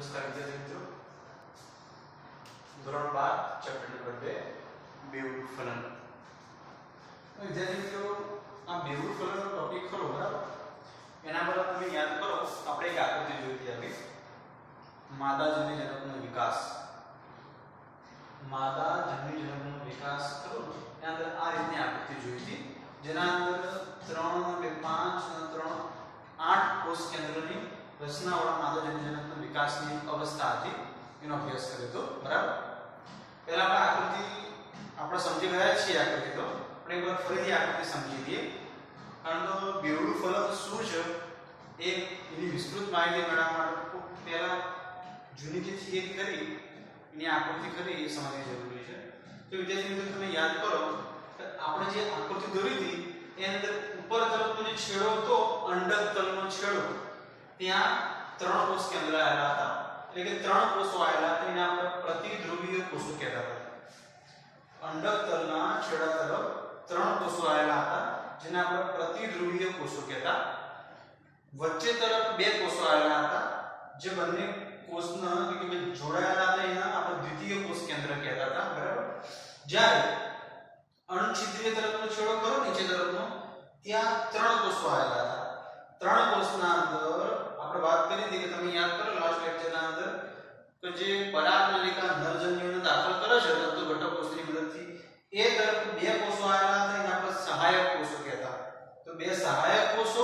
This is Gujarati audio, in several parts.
નમસ્કાર વિદ્યાર્થી મિત્રો ધોરણ 12 ચેપ્ટર નંબર 2 બેવડું ફલન તો વિદ્યાર્થી મિત્રો આ બેવડું ફલનનો ટોપિક ખરો બરાબર એના પર તમે યાદ કરો આપણે એક આકૃતિ જોઈ હતી આગળ માદા જન્ય જનકનો વિકાસ માદા જન્ય જનકનો વિકાસ ખરો એના અંદર આ રીતની આકૃતિ જોઈ હતી જેના અંદર 3 બે 5 અને 3 8 કોષ કેન્દ્રની રચનાવાળા માદા જન્યજનકનો વિકાસની અવસ્થા હતી એનો અભ્યાસ કર્યો હતો. બરાબર? પહેલા આપણે આકૃતિ આપણે સમજી ગયા છીએ આકૃતિ તો આપણે એકવાર ફરીથી આકૃતિ સમજી લઈએ. કારણ કે બેવડું ફલક શું છે? એ એની વિસ્તૃત માહિતી મેળવવા માટે પહેલા જૂની જે થિયરી કરી, એની આકૃતિ કરી એ સમજવી જરૂરી છે. તો વિદ્યાર્થી મિત્રો, તમે યાદ કરો કે આપણે જે આકૃતિ દોરી હતી, એની અંદર ઉપર તરફનો જે છેડો હતો અંડક તલનો છેડો ત્યાં ત્રણ કોષ કેન્દ્ર આવેલા હતા એટલે કે ત્રણ કોષો આવેલા હતા એને આપણે પ્રતિધ્રુવીય કોષો કહેતા હતા અંડક તલના છેડા તરફ ત્રણ કોષો આવેલા હતા જેને આપણે પ્રતિધ્રુવીય કોષો કહેતા વચ્ચે તરફ બે કોષો આવેલા હતા જે બંને કોષના એટલે કે જોડાયેલા હતા એના આપણે દ્વિતીય કોષ કેન્દ્ર કહેતા હતા બરાબર જ્યારે અણછિદ્રીય તરફનો છેડો કરો નીચે તરફનો ત્યાં ત્રણ કોષો આવેલા હતા ત્રણ કોષના અંદર આપણે વાત કરી હતી કે તમે યાદ કરો લાસ્ટ લેક્ચરના અંદર કે જે પરાગનલિકા નરજન્યુને દાખલ કરે છે, તંતુ ઘટક કોષની મદદથી, એ તરફ બે કોષો આવેલા હતા, એને આપણે સહાયક કોષો કહેતા. તો બે સહાયક કોષો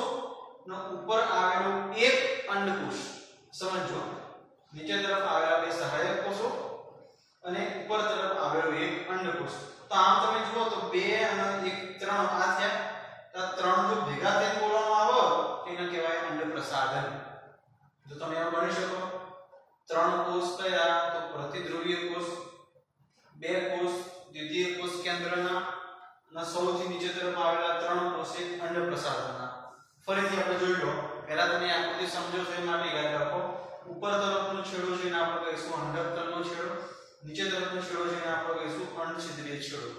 નો ઉપર આવેલો એક અંડકોષ સમજો. નીચે તરફ આવેલા બે સહાયક કોષો અને ઉપર તરફ આવેલો એક અંડકોષ તો આમ તમે જુઓ તો બે અને એક ત્રણ આ થયા. તો ત્રણ જો ભેગા થઈને બોલવામાં આવે, તો એને કહેવાય અંડ પ્રસાધન તો તમે એમાં ગણી શકો, ત્રણ કોષ કયા? તો પ્રતિધ્રુવીય કોષ, બે કોષ, દ્વિતીય કોષ કેન્દ્રના અને સૌથી નીચે તરફ આવેલા ત્રણ કોષ એક અંડ પ્રસાધનના ફરીથી આપણે જોઈ લો. પહેલા તમે આકૃતિ સમજો છો એ માટે યાદ રાખો. ઉપર તરફનો છેડો છે એને આપણે કહીશું અંડકતલનો છેડો. નીચે તરફનો છેડો છે એને આપણે કહીશું અણછિદ્રીય છેડો.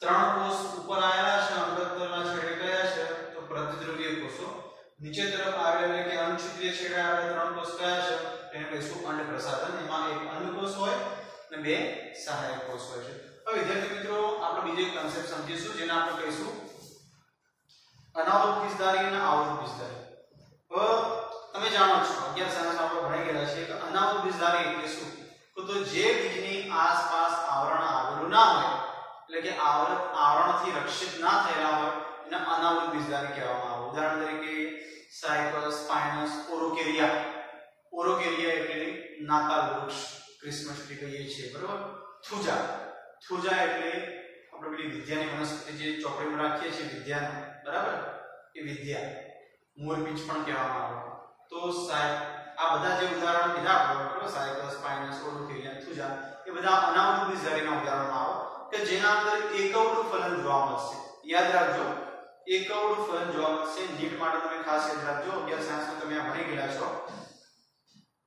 ત્રણ કોષ ઉપર આવેલા છે અંડકતલના છેડે કયા છે? તો પ્રતિધ્રુવીય કોષો. નીચે તરફ આવે એટલે કે અણછિદ્રીય છેડે આવેલા ત્રણ કોષ કયા છે? એને કહીશું અંડ પ્રસાધન. એમાં એક અંડકોષ હોય અને બે સહાયક કોષ હોય છે. હવે વિદ્યાર્થી મિત્રો, આપણે બીજો એક કન્સેપ્ટ સમજીશું, જેને આપણે કહીશું અનાવૃત બીજધારી અને આવૃત બીજધારી હવે તમે જાણો છો, અગિયાર સાયન્સ આપણે ભણી ગયા છીએ કે અનાવૃત બીજધારી એટલે શું? તો તો જે બીજની આસપાસ આવરણ આવેલું ના હોય, એટલે કે આવરણ, આવરણથી રક્ષિત ના થયેલા હોય, એને અનાવૃત બીજધારી કહેવામાં આવે. ઉદાહરણ તરીકે સાયકસ સ્પાઇનસ ઓરોકેરિયા. ઓરોકેરિયા એટલે નાતાલ વૃક્ષ, ક્રિસમસ ટ્રી કહીએ છીએ, બરોબર? થુજા. થુજા એટલે આપણે પેલી વિદ્યાની વનસ્પતિ જે ચોપડીમાં રાખીએ છીએ વિદ્યા બરાબર? એ વિદ્યા. મોરપીંછ પણ કહેવામાં આવે. તો સાય, આ બધા જે ઉદાહરણ કીધા આપણે, બરાબર? સાયપ્રસ સ્પાઇનસ ઓરોકેરિયા, થુજા, એ બધા અનાવૃત્તિ ઝરીના ઉદાહરણો આવો, કે જેના અંદર એકવડું ફલન જોવા મળશે. યાદ રાખજો એકવડું ફલન જોવા મળશે નીટ માટે તમે ખાસ યાદ રાખજો અગિયાર સાયન્સમાં તમે આ ભણી ગયા છો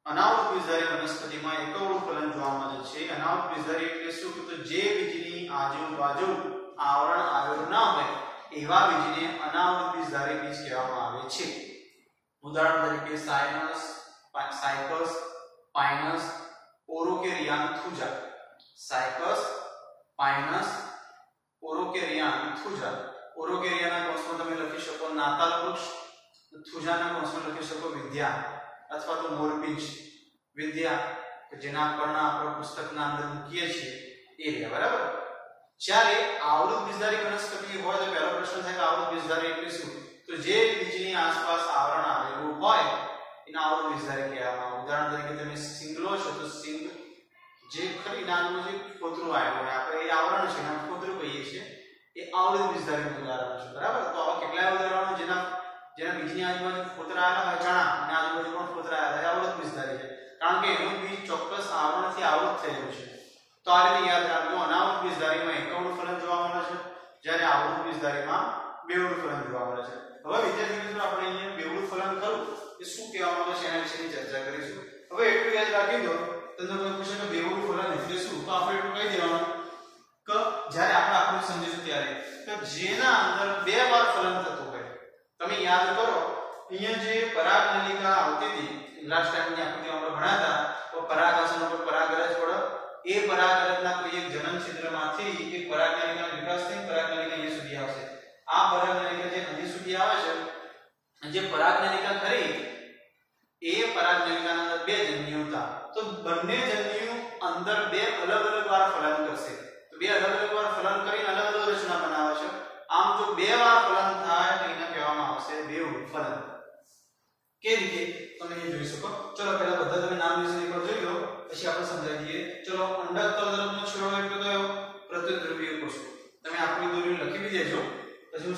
અનાવૃત બીજધારી વનસ્પતિમાં એકવડું ફલન જોવા મળે છે અનાવૃત બીજધારી એટલે શું કે તો જે બીજની આજુબાજુ આવરણ આવેલું ના હોય એવા બીજને અનાવૃત બીજધારી બીજ કહેવામાં આવે છે ઉદાહરણ તરીકે સાયનસ સાયકસ પાઇનસ ઓરોકેરિયાન થુજા સાયકસ પાઇનસ ઓરોકેરિયાન થુજા ઓરોકેરિયાના કોષમાં તમે લખી શકો નાતાલ વૃક્ષ થુજાના કોષમાં લખી શકો વિદ્યા અથવા તો મોરપીંછ. વિદ્યા કે જેના પર્ણ આપણે પુસ્તકના અંદર મૂકીએ છીએ, એ રહ્યા, બરાબર? જ્યારે આવૃત બીજધારી વનસ્પતિ હોય, તો પહેલો પ્રશ્ન થાય કે આવૃત બીજધારી એટલે શું? તો જે બીજની આસપાસ આવરણ આવેલું હોય, એને આવૃત બીજધારી કહેવામાં ઉદાહરણ તરીકે તમે સિંગલો છો, તો સિંગ જે ખરી નાનું જે ફોતરું આવ્યું હોય, આપણે એ આવરણ છે, એના ફોતરું કહીએ છીએ. એ આવૃત બીજધારીનું ઉદાહરણ છે. બરાબર? તો આવા કેટલાય ઉદાહરણો જેના જેના બીજની આજુબાજુ ફોતરા આવેલા હોય ચણા અને આજુબાજુ પણ ફોતરા આવેલા આવૃત બીજધારી છે. કારણ કે એનું બીજ ચોક્કસ આવરણથી આવૃત થયેલું છે. તો આ રીતે યાદ રાખજો, અનાવૃત બીજધારીમાં એકવડું ફલન જોવા મળે છે, જ્યારે આવૃત બીજધારીમાં બેવડું ફલન જોવા મળે છે. હવે વિદ્યાર્થી મિત્રો, આપણે અહીંયા બેવડું ફલન ખરું, એ શું કહેવામાં આવે છે એના વિશેની ચર્ચા કરીશું. હવે એટલું યાદ રાખી દો તમને કોઈ પૂછે કે બેવડું ફલન એટલે શું? તો આપણે એટલું કહી દેવાનું. કે જ્યારે આપણે આકૃતિ સમજીશું ત્યારે કે જેના અંદર બે વાર ફલન થતું હોય, તમે યાદ કરો, અહીંયા જે પરાગનલિકા આવતી હતી લાસ્ટ ટાઈમની આકૃતિ આપણે ભણ્યા હતા, તો પરાગાસન ઉપર પરાગરજ વડે એ પરાગરજના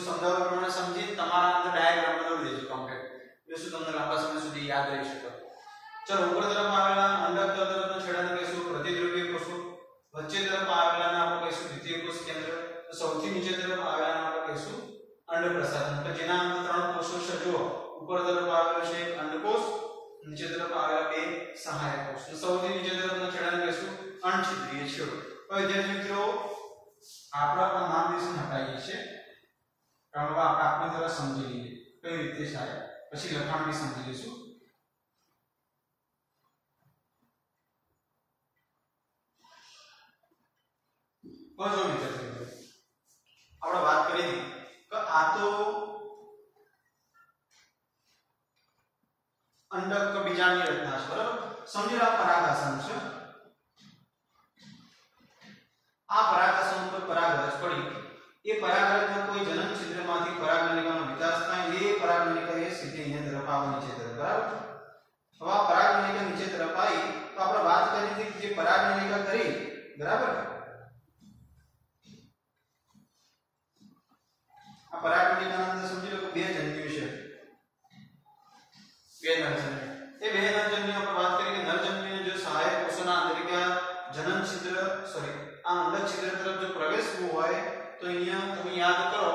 પછી પ્રમાણે સમજી તમારા અંદર ડાયાગ્રામ બનાવી દેજો કમ્પ્લીટ એટલે શું તમને લાંબા સમય સુધી યાદ રહી શકે? ચલો, ઉપર તરફ આવેલા અંડક તલદરનો છેડાને કહીશું, પ્રતિદ્રવ્ય કોષો. વચ્ચે તરફ આવેલાને આપણે કહીશું દ્વિતીય કોષ કેન્દ્ર. સૌથી નીચે તરફ આવેલાને આપણે કહીશું અંડપ્રસાધન તો જેના અંદર ત્રણ કોષો છે, જુઓ. ઉપર તરફ આવેલો છે અંડકોષ, નીચે તરફ આવેલા બે સહાયક કોષ. તો સૌથી નીચે તરફનો છેડાને કહીશું અણછિદ્રીય છેડો. હવે વિદ્યાર્થી મિત્રો, આપણા આપણા નામ વિશે હટાવીએ છીએ. કારણ હવે આપણે આપણે તરફ સમજી લઈએ કઈ રીતે થાય પછી લખાણ બી સમજી લઈશું. બસ મિત્રો. આપણે વાત કરી કે આ તો અંડક બીજાની રચના છે, બરાબર? સમજી લો પરાગાસન છે. આ પરાગાસન પરાગ રસ પડી એ પરાગરજના કોઈ જનન છિદ્રમાંથી પરાગનલિકાનો વિકાસ થાય એ પરાગનલિકા એ સીધી અહીંયા તરફ આવે નીચે તરફ બરાબર હવે આ પરાગનલિકા નીચે તરફ આવી તો આપણે વાત કરી હતી કે જે પરાગનલિકા કરી બરાબર આ પરાગનલિકાના અંદર સમજી લો કે બે જન્યુ છે બે નરજન્યુ એ બે નરજન્યુ આપણે વાત કરી કે નરજન્યુને જો સહાયક કોષોના આંતરિકા જનન છિદ્ર સોરી આ અંડક છિદ્ર તરફ જો પ્રવેશવું હોય તો અહીંયા તમે યાદ કરો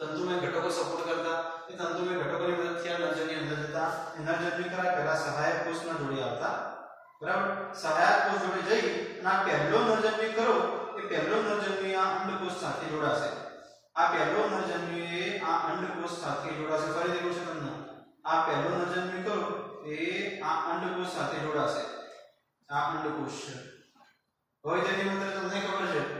તંતુમય ઘટકો સપોર્ટ કરતા એ તંતુમય ઘટકોની મદદથી આ નરજન્યુ અંદર જતા એ નરજન્યુ કરા પહેલા સહાયક કોષના જોડે આવતા બરાબર સહાયક કોષ જોડે જઈ અને આ પહેલો નરજન્યુ કરો એ પહેલો નરજન્યુ આ અંડકોષ સાથે જોડાશે આ પહેલો નરજન્યુ એ આ અંડકોષ સાથે જોડાશે ફરીથી કહું છું તમને આ પહેલો નરજન્યુ કરો એ આ અંડકોષ સાથે જોડાશે આ અંડકોષ છે હવે તેની અંદર તમને ખબર છે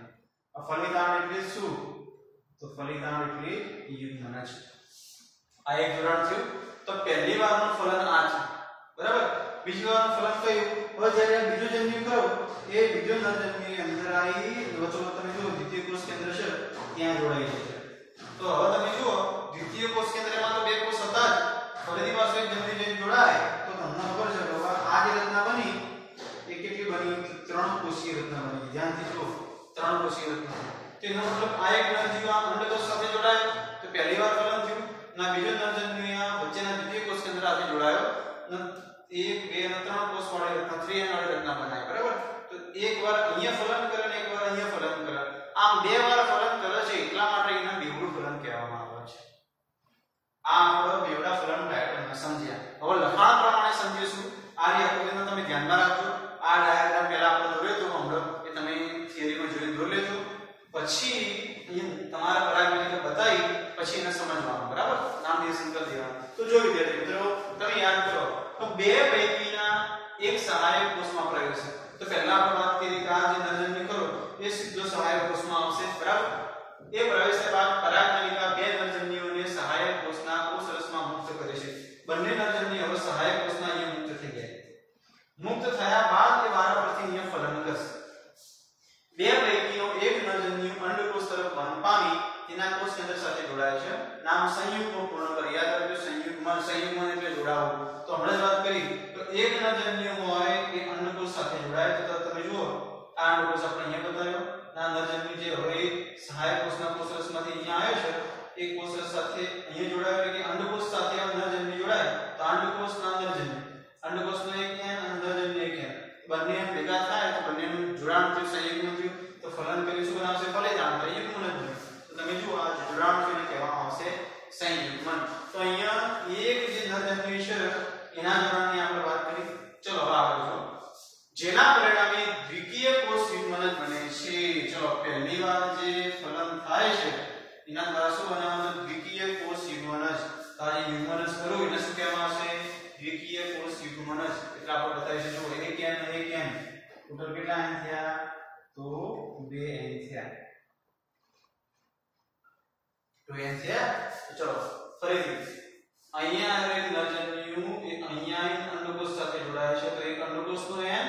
દે આ ફલી એટલે શું તો ફલી તાણ એટલે યુગ્મના છે આ એક જોડાણ થયું તો પહેલી વારનું ફલન આ છે બરાબર બીજી વારનું ફલન કયું હવે જ્યારે આ બીજું જન્યુ કરો એ બીજો નરજન્યુની અંદર આવી વચ્ચે તમે જુઓ દ્વિતીય કોષ કેન્દ્ર છે ત્યાં જોડાઈ છે તો હવે તમે જુઓ દ્વિતીય કોષ કેન્દ્રમાં તો બે કોષ હતા જ ફરીથી પાછો એક જન્યુ જઈને જોડાય તો તમને ખબર છે કે આ જે રચના બની એ કેટલી બની ત્રણ કોષીય રચના બની ધ્યાનથી જુઓ ત્રણ કોષીય રચના તેનો મતલબ આ એક નરજન્યુ આ અંડકોષ સાથે જોડાયો, તો પહેલી વાર ફલન થયું. ના, બીજો નરજન્યુ વચ્ચેના દ્વિતીય કોષ કેન્દ્ર સાથે જોડાયો. એક, બે અને ત્રણ કોષ વાળી રચના થ્રી એન વાળી રચના બનાવી, બરાબર? તો એક વાર અહીંયા ફલન કરે અને એક વાર અહીંયા ફલન કરે. આમ બે વાર ફલન કરે છે, એટલા માટે એને બેવડું ફલન કહેવામાં આવે છે. આ આપણો બેવડા ફલન ડાયગ્રામ સમજ્યા હવે લખાણ પ્રમાણે સમજીશું આ રી આકૃતિને તમે ધ્યાનમાં રાખજો આ ડાયાગ્રામ પહેલા આપણે દોર્યો તો હમણાં એ તમે થિયરીમાં જોઈ દોરી લેજો પછી અહીં તમારા પરાગનલિકા બતાવી પછી એને સમજવાનું બરાબર નામ નિર્દેશન કરી દેવાનું તો જો વિદ્યાર્થી મિત્રો તમે યાદ કરો તો બે પૈકીના એક સહાયક કોષમાં પ્રવેશે તો પહેલા આપણે વાત કરી કે આ જે નરજન્યુ કરો એ સીધો સહાયક કોષમાં આવશે બરાબર એ પ્રવેશ્યા બાદ પરાગનલિકા બે નરજન્યુઓને સહાયક કોષના કોષરસમાં મુક્ત કરે છે બંને નરજન્યુ હવે સહાયક કોષના અહીંયા મુક્ત થઈ ગયા મુક્ત થયા બાદ એ વારા પરથી ફલન કરશે. બે પૈકીનો એક નજન્યુ અંડકોષ તરફ વહન પામી, તેના કોષ કેન્દ્ર સાથે જોડાય છે. નામ સંયુગ્મ પૂર્ણ કરી. યાદ રાખજો સંયુગ્મ સંયુગ્મ એટલે જોડાવું. તો હમણાં જ વાત કરી. તો એક નજન્યુ હોય nós તો એન થયા તો ચલો ફરીથી અહીંયા આવે નરજન્યુ એ અહીંયા એક અંડકોષ સાથે જોડાય છે તો એક અંડકોષનો એન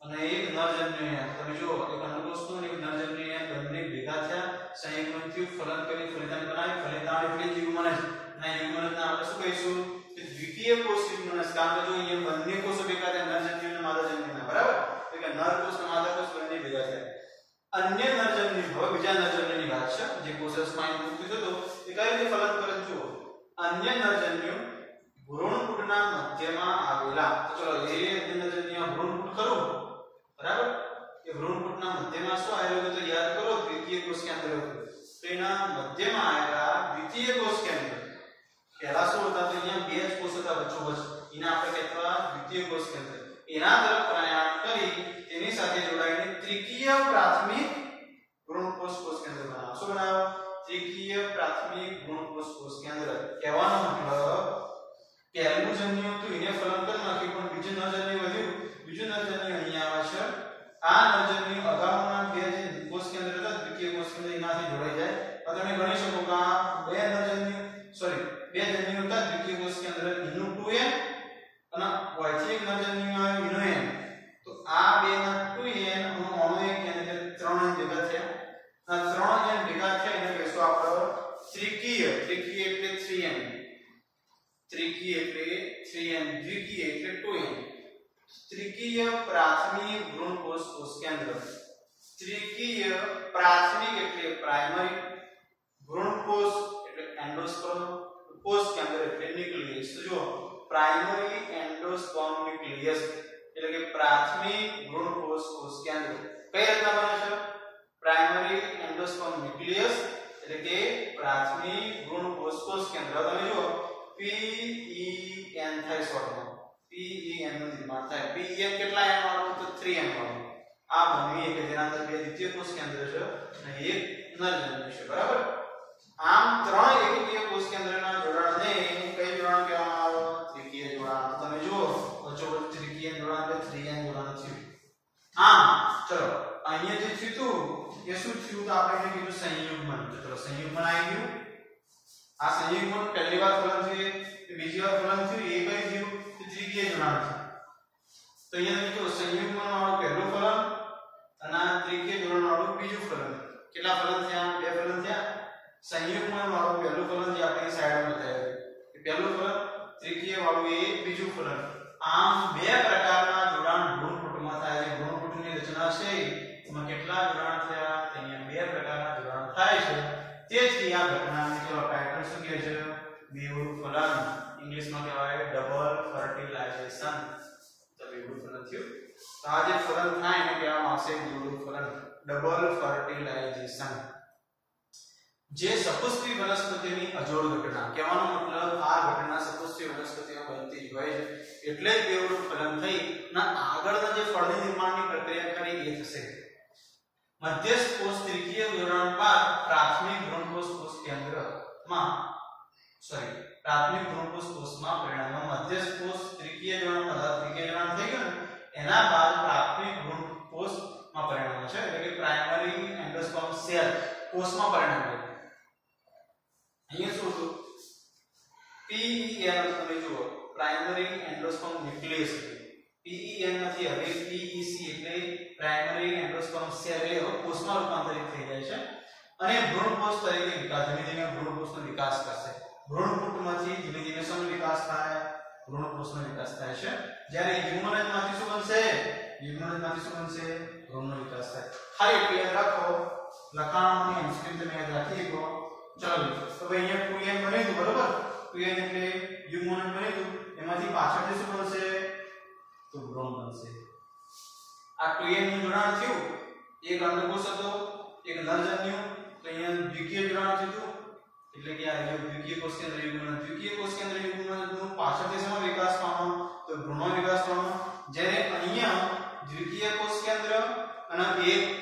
અને એક નરજન્યુ એન તમે જુઓ એક અંડકોષનો અને એક નરજન્યુ એન બંને ભેગા થયા સંયુગ્મન થયું ફલન કરી ફલિતાંડ બનાવી ફલિતાંડ એટલે યુગ્મન જ અને યુગ્મન આપણે શું કહીશું કે દ્વિતીય કોષ યુગ્મન કારણ કે જો અહીંયા બંને કોષો ભેગા થયા નરજન્યુ અને માદાજન્યુના બરાબર તો કે નર કોષ અને માદા કોષ બંને ભેગા થયા અન્ય નરજન્યુ હવે બીજા નરજન્યુની વાત છે જે કોષ સ્પાઇન મુક્તિ થતો એ કઈ રીતે ફલન કરે જુઓ. અન્ય નરજન્યુ ભ્રૂણપુટના મધ્યમાં આવેલા. તો ચલો, એ અન્ય ભ્રૂણપુટ ખરું? બરાબર? એ ભ્રૂણપુટના મધ્યમાં શું આવેલું તો યાદ કરો? દ્વિતીય કોષ કેન્દ્ર હતું. મધ્યમાં આવેલા દ્વિતીય કોષ કેન્દ્ર. પહેલા શું હતા? તો અહીંયા બે જ કોષ હતા વચ્ચો વચ્ચ એને આપણે કહેતા દ્વિતીય કોષ કેન્દ્ર. એના તરફ પ્રયાણ કરી તેની સાથે જોડાઈને ત્રિકીય પ્રાથમિક ભ્રૂણકોષ કોષ પ્રાથમિક ભ્રૂણકોષ કોષ કેન્દ્ર કહેવાનો મતલબ પહેલું ત્રિકીય પ્રાથમિક એટલે પ્રાઇમરી ભ્રૂણકોષ એટલે એન્ડોસ્પર્મ કોષ કેન્દ્ર એટલે ન્યુક્લિયસ તો જો પ્રાઇમરી એન્ડોસ્પર્મ ન્યુક્લિયસ એટલે કે પ્રાથમિક ભ્રૂણકોષ કોષ કેન્દ્ર કઈ રીતના બને છે પ્રાઇમરી એન્ડોસ્પર્મ ન્યુક્લિયસ એટલે કે પ્રાથમિક ભ્રૂણકોષ કોષ કેન્દ્ર તમે જુઓ P E N થાય શોર્ટમાં P E N નું નિર્માણ થાય P E N કેટલા n વાળું તો 3n વાળું આ બનવી કે જેના અંદર બે દ્વિતીય કોષ કેન્દ્ર છે અને એક નરજન્યુ છે બરાબર આમ ત્રણ એકકીય કોષ કેન્દ્રના જોડાણને કઈ જોડાણ કહેવામાં આવે ત્રિકીય જોડાણ તો તમે જુઓ વચ્ચોવચ્ચ ત્રિકીય જોડાણ એટલે 3n જોડાણ થયું આમ ચલો અહીંયા જે થયું હતું એ શું થયું તો આપણે એને કીધું સંયુગ્મન તો ચલો સંયુગ્મન આવી ગયું આ સંયુગ્મન પહેલી વાર ફલન થયું તો બીજી વાર ફલન થયું એ કઈ થયું તો ત્રિકીય જોડાણ થયું તો અહીંયા તમે જો સંયુગ્મન વાળું કેટલા ફલન થયા બે ફલન થયા સંયુગ્મન વાળું પહેલું ફલન જે આપણે સાઈડમાં બતાવ્યું કે પહેલું ફલન ત્રિકીય વાળું એ બીજું ફલન આમ બે પ્રકારના જોડાણ ભ્રૂણપુટમાં થાય છે ભ્રૂણપુટની રચના છે એમાં કેટલા જોડાણ થયા તો અહીંયા બે પ્રકારના જોડાણ થાય છે તેથી આ ઘટનાને જો ટાઇટલ શું કહે છે બેવડું ફલન ઇંગ્લિશમાં કહેવાય ડબલ ફર્ટિલાઇઝેશન તો બેવડું ફલન થયું તો આ જે ફલન થાય એને કહેવામાં આવશે બેવડું ફલન ડબલ ફર્ટિલાઇઝેશન જે સપુષ્પી વનસ્પતિની અજોડ ઘટના, કહેવાનો મતલબ આ ઘટના સપુષ્પી વનસ્પતિમાં બનતી હોય છે, એટલે જ બેવડું ફલન થઈ ના આગળના જે ફળની નિર્માણની પ્રક્રિયા કરી એ થશે. મધ્યસ્થ કોષ ત્રિકીય વિવરણ બાદ પ્રાથમિક ભ્રૂણકોષ કોષ કેન્દ્રમાં સોરી પ્રાથમિક ભ્રૂણકોષ કોષમાં પરિણામમાં મધ્યસ્થ કોષ ત્રિકીય વિવરણ પદાર્થ, ત્રિકીય વિવરણ થઈ ગયું એના બાદ પ્રાથમિક ભ્રૂણકોષમાં પરિણામ છે એન્ડોસ્પર્મ સેલ કોષમાં પરિણમ્યો અહીંયા શું હતું PEN તમે જુઓ પ્રાઇમરી એન્ડોસ્પર્મ ન્યુક્લિયસ PEN માંથી હવે PEC એટલે પ્રાઇમરી એન્ડોસ્પર્મ સેલ એટલે હવે કોષમાં રૂપાંતરિત થઈ જાય છે અને ભ્રૂણકોષ તરીકે વિકાસ ધીમે ધીમે ભ્રૂણકોષનો વિકાસ કરશે ભ્રૂણપુટમાંથી ધીમે ધીમે શેનો વિકાસ થાય ભ્રૂણકોષનો વિકાસ થાય છે જ્યારે યુગ્મનજમાંથી શું બનશે યુગ્મનજમાંથી શું બનશે ભ્રૂણનો વિકાસ થાય ખાલી એટલું યાદ રાખો લખાણોની એમસીક્યુ તમે યાદ રાખી શકો ચાલો તો ભાઈ અહીંયા 2n બની ગયું બરોબર 2n એટલે યુગ્મનજ બની ગયું એમાંથી પાછળ જે શું બનશે તો ભ્રૂણ બનશે આ 2n નું જોડાણ થયું એક અંડકોષ હતો એક નરજન્યુ તો અહીંયા દ્વિકીય જોડાણ થયું એટલે કે આ જે દ્વિકીય કોષ કેન્દ્ર યુગ્મન દ્વિકીય કોષ કેન્દ્ર યુગ્મનનું પાછળથી શેમાં વિકાસ પામો તો ભ્રૂણમાં વિકાસ પામો જ્યારે અહીંયા દ્વિકીય કોષ કેન્દ્ર અને એક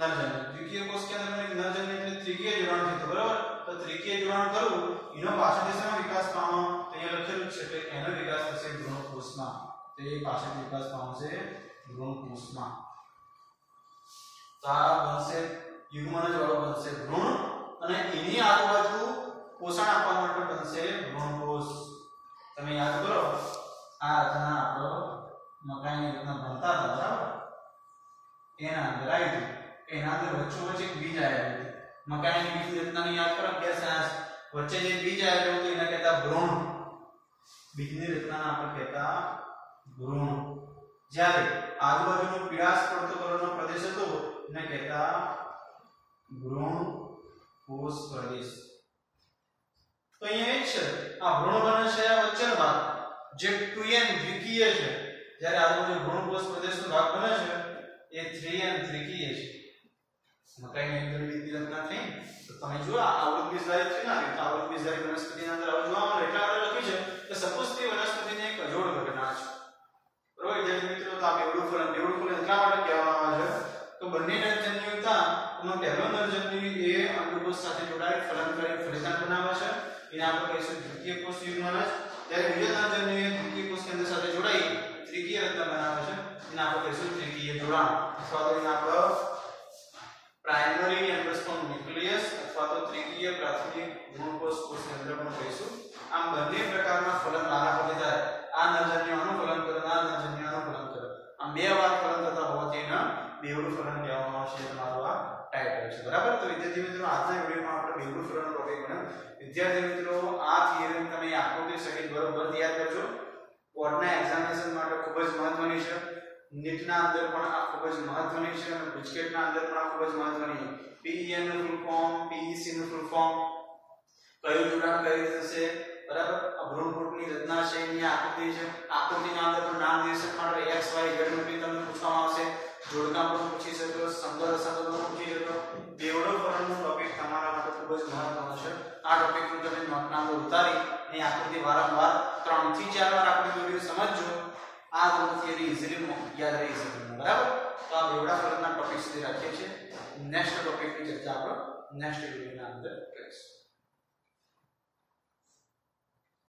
નરજન્યુ દ્વિકીય કોષ કેન્દ્ર અને એક નરજન્યુ એટલે ત્રિકીય જોડાણ થયું બરાબર તો ત્રિકીય જોડાણ કરવું એનો પાછળથી શેમાં વિકાસ પામો તો અહીંયા લખેલું જ છે કે એનો વિકાસ થશે ભ્રૂણ કોષમાં તો એ પાછળ વિકાસ પામશે ભ્રૂણ કોષમાં તો આ બનશે યુગ્મન જ વાળો બનશે ભ્રૂણ અને એની આજુબાજુ પોષણ આપવા માટે બનશે ભ્રૂણ કોષ તમે યાદ કરો એના અંદર વચ્ચોવચ્ચ એક બીજ આવેલું હતું મકાઈની બીજ રચનાને યાદ કરો કે સાયન્સ વચ્ચે જે બીજ આવેલું હતું એને કહેતા ભ્રૂણ બીજની રચનાને આપણે કહેતા ભ્રૂણ જ્યારે આજુબાજુનો પીળાશ પડતો કલરનો પ્રદેશ હતો એને કહેતા ભ્રૂણ કોષ પ્રદેશ તો અહીંયા એક છે આ ભ્રૂણ બને છે આ વચ્ચેનો ભાગ જે 2n દ્વિકીય છે જ્યારે આજુબાજુ ભ્રૂણ કોષ પ્રદેશનો ભાગ બને છે એ 3n દ્વિકીય છે મકાઈની અંદર બીજની રચના થઈ તો તમે જુઓ આ આવૃત બીજધારી છે ને તો આવૃત બીજધારી વનસ્પતિની અંદર આવું જોવા મળે એટલે આપણે લખ્યું છે કે સપોઝ તે વનસ્પતિની એક અજોડ ઘટના છે બરોબર વિદ્યાર્થી મિત્રો તો આ બેવડું ફલન બેવડું ફલન એટલા માટે કહેવામાં આવે છે તો બંને નરજન્યુતા એમાં પહેલો નરજન્યુ એ અંડકોષ સાથે જોડાઈ ફલન કરી ફલિતાંડ બનાવે છે એને આપણે કહીશું દ્વિતીય કોષ યુગ્મન જ જ્યારે બીજો નરજન્યુ એ દ્વિતીય કોષ કેન્દ્ર સાથે જોડાઈ ત્રિકીય રચના બનાવે છે એને આપણે કહીશું ત્રિકીય જોડાણ અથવા તો એને આપણે બેવડું ફલન કહેવામાં આવશે તમારું આ ટાઇટલ છે. બરાબર? તો વિદ્યાર્થી મિત્રો, આજના વિડીયોમાં આપણે બેવડું ફલનનો ટોપિક ભણ્યો વિદ્યાર્થી મિત્રો, આ થિયરી તમે આકૃતિ સહિત બરોબર? યાદ કરજો. બોર્ડના એક્ઝામિનેશન માટે ખૂબ જ મહત્વની છે. નીટના અંદર પણ આ ખૂબ જ મહત્વની છે અને ગુજકેટના અંદર પણ આ ખૂબ જ મહત્વની. છે પીઈએનનું ફૂલ ફોર્મ પીઈસી નું ફૂલ ફોર્મ કયું જોડાણ કરી થશે? બરાબર? આ રચના છે, એની આકૃતિ છે. આકૃતિના અંદર પણ નામ દઈ પણ એક્સ વાય ઝેડનું તમને પૂછવામાં આવશે. જોડકા પણ પૂછી શકો સંગર અસંગર પણ પૂછી શકો બેવડો ફરણનો ટોપિક તમારા માટે ખૂબ જ મહત્વનો છે. આ ટોપિકનું તમે નોટના અંદર ઉતારી અને આકૃતિ વારંવાર ત્રણથી ચાર વાર આકૃતિ દોરી સમજજો આ તમને થિયરી ઇઝીલી યાદ રહી શકે. બરાબર? તો આ બેવડા ફરણના ટોપિક સુધી રાખીએ છીએ. નેક્સ્ટ ટોપિકની ચર્ચા આપણે નેક્સ્ટ વિડીયોના અંદર કરીશું.